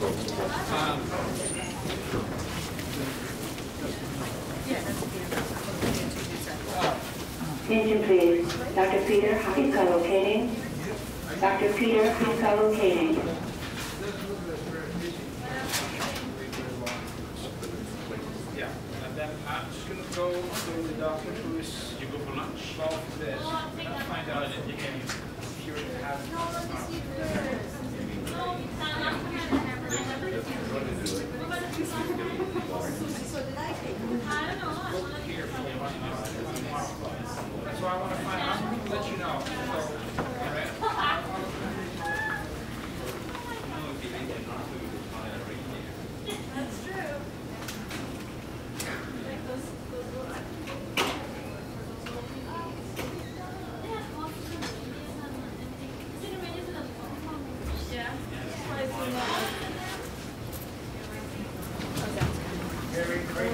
Attention please. Dr. Peter Hakika locating. Dr. Peter Hakika locating. Yeah, and then I'm just going to go to the doctor who is you go for lunch. Well, this. find out if you can hear it happen. Very great.